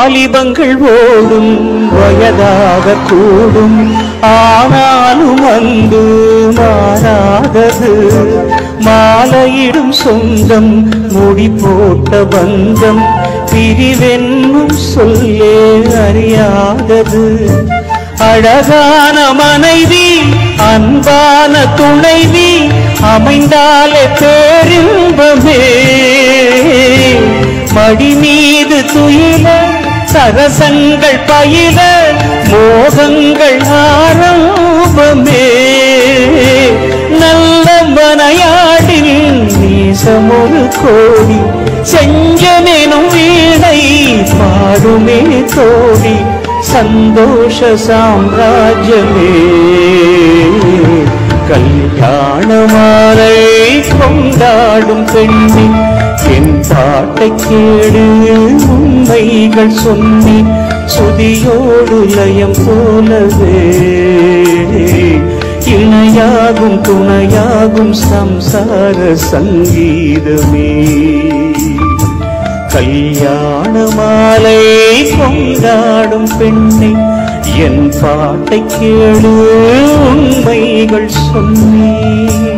வாலிபங்கள் ஓடும் வயதாக கூடும். ஆனாலும் அன்பு மாறாதது. மாலையிடும் சொந்தம் முடி போட்ட பந்தம் பிரிவென்னும் சொல்லே அறியாதது. அழகான மனைவி அன்பான துணைவி அமைந்தாலே பேரின்பமே. மடி மீது துயிலே சரசங்கள் பயில மோகங்கள் ஆரம்பமே. நல்ல மனையாடில் நீசமொரு கோடி செஞ்சமெனும் வீணை பாடுமே தோழி சந்தோஷ சாம்ராஜ்யமே. கல்யாணமாலை கொண்டாடும் பெண்ணே என் பாட்டை கேடு உண்மைகள் சொன்னி சுதியோடு லயம் போலவே. இணையாகும் துணையாகும் சம்சார சங்கீதமே. கல்யாண மாலை கொண்டாடும் பெண்ணை என் பாட்டை கேளு உண்மைகள் சொன்னேன்